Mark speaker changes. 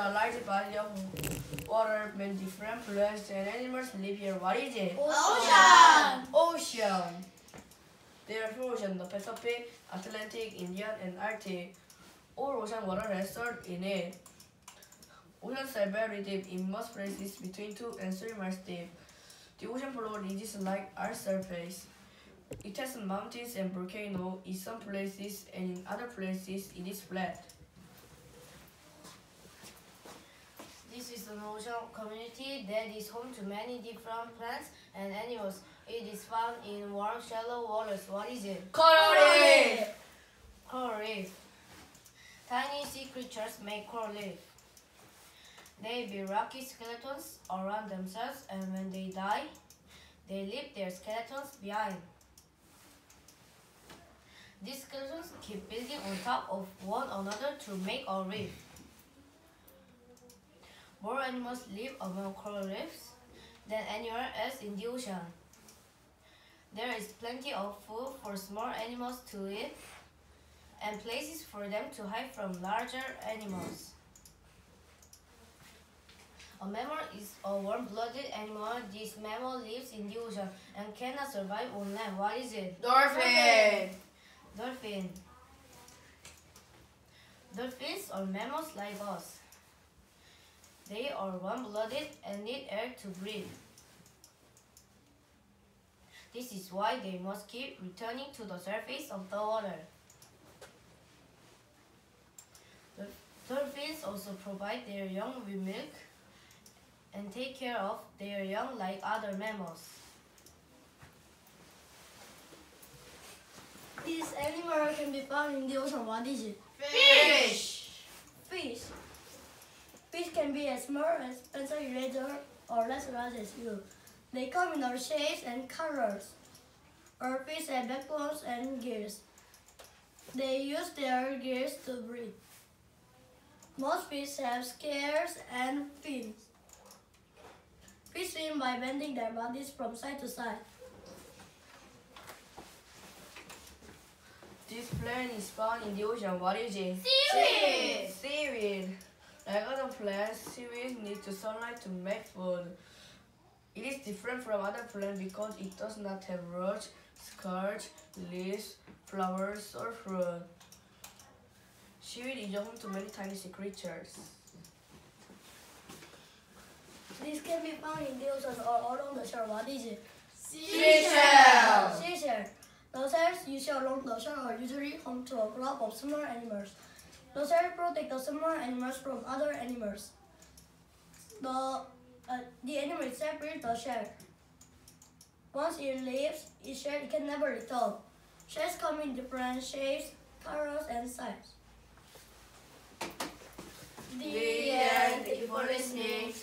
Speaker 1: a large body of water when different plants and animals live here. What is it?
Speaker 2: Ocean.
Speaker 1: Ocean. There are four oceans, the Pacific, Atlantic, Indian, and Arctic. All ocean water has salt in it. Oceans are very deep in most places between 2 and 3 miles deep. The ocean floor is like Earth's surface. It has mountains and volcanoes in some places and in other places it is flat.
Speaker 2: This is an ocean community that is home to many different plants and animals. It is found in warm, shallow waters. What is it?
Speaker 1: Coral reef!
Speaker 2: Coral reef. Tiny sea creatures make coral reef. They build rocky skeletons around themselves and when they die, they leave their skeletons behind. These skeletons keep building on top of one another to make a reef. More animals live among coral reefs than anywhere else in the ocean. There is plenty of food for small animals to eat and places for them to hide from larger animals. A mammal is a warm-blooded animal. This mammal lives in the ocean and cannot survive on land. What is it?
Speaker 1: Dolphin!
Speaker 2: Dolphin. Dolphins are mammals like us. They are warm-blooded and need air to breathe. This is why they must keep returning to the surface of the water. Dol- Dolphins also provide their young with milk and take care of their young like other mammals.
Speaker 3: This animal can be found in the ocean. What is it?
Speaker 1: Fish!
Speaker 3: Fish. Fish can be as small as pencil eraser or as large as you. They come in all shapes and colors. Our fish have backbones and gills. They use their gills to breathe. Most fish have scales and fins. Fish swim by bending their bodies from side to side.
Speaker 1: This plant is found in the ocean. What is it?
Speaker 2: Seaweed!
Speaker 1: Seaweed. Like other plants, seaweed needs the sunlight to make food. It is different from other plants because it does not have roots, skirts, leaves, flowers, or fruit. Seaweed is home to many tiny sea creatures.
Speaker 3: This can be found in the ocean or along the shore. What is it?
Speaker 1: Seashell!
Speaker 3: Seashell. The shells you see along the shore are usually home to a group of small animals. The shells protect the small animals from other animals. The, uh, the animal itself builds the shell. Once it leaves its shell, it can never return. Shells come in different shapes, colors, and sizes.
Speaker 1: The end. Thank you for listening.